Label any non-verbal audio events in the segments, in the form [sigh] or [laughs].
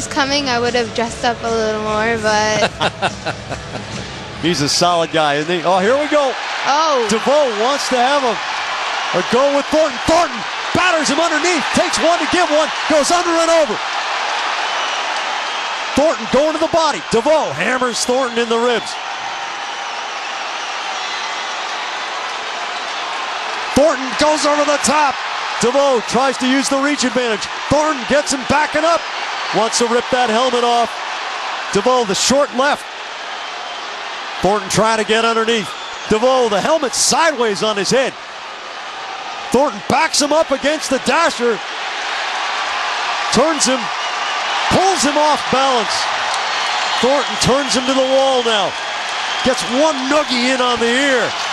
was coming, I would have dressed up a little more, but [laughs] He's a solid guy, isn't he? Oh, here we go. oh, Deveaux wants to have a, a go with Thornton. Thornton batters him underneath, takes one to give one, goes under and over. Thornton going to the body. Deveaux hammers Thornton in the ribs. Thornton goes over the top. Deveaux tries to use the reach advantage. Thornton gets him backing up. Wants to rip that helmet off. Deveaux, the short left. Thornton trying to get underneath. Deveaux, the helmet sideways on his head. Thornton backs him up against the dasher. Turns him, pulls him off balance. Thornton turns him to the wall now. Gets one noogie in on the ear.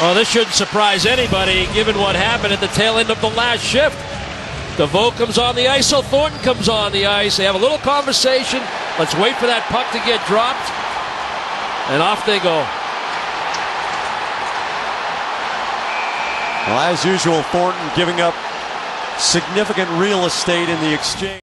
Well, this shouldn't surprise anybody given what happened at the tail end of the last shift. Deveaux comes on the ice, so Thornton comes on the ice. They have a little conversation. Let's wait for that puck to get dropped. And off they go. Well, as usual, Thornton giving up significant real estate in the exchange.